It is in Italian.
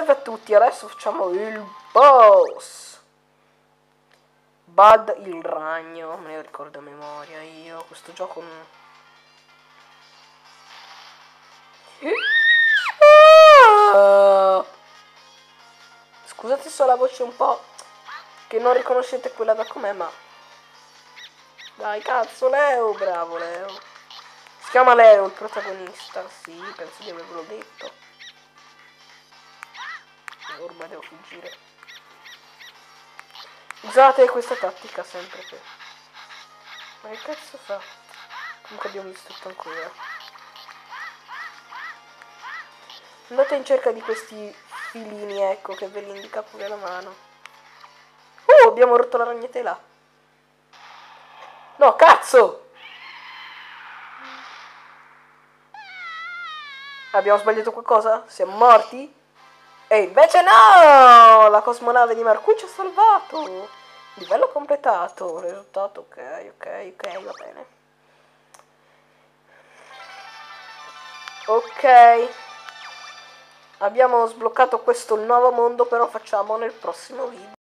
salve a tutti, adesso facciamo il boss. Bud il ragno, me ne ricordo a memoria io, questo gioco... Ah! Scusate se ho la voce un po' che non riconoscete quella da com'è, ma... Dai, cazzo, Leo, bravo Leo. Si chiama Leo il protagonista, sì, penso di avervelo detto. Ormai devo fuggire. Usate questa tattica sempre che... Ma che cazzo fa? Comunque abbiamo distrutto ancora. Andate in cerca di questi filini, ecco, che ve li indica pure la mano. Oh, abbiamo rotto la ragnatela. No, cazzo! Abbiamo sbagliato qualcosa? Siamo morti? E invece no! La cosmonave di Marcucci ha salvato! Livello completato. Risultato ok, ok, ok, va bene. Ok. Abbiamo sbloccato questo nuovo mondo, però facciamo nel prossimo video.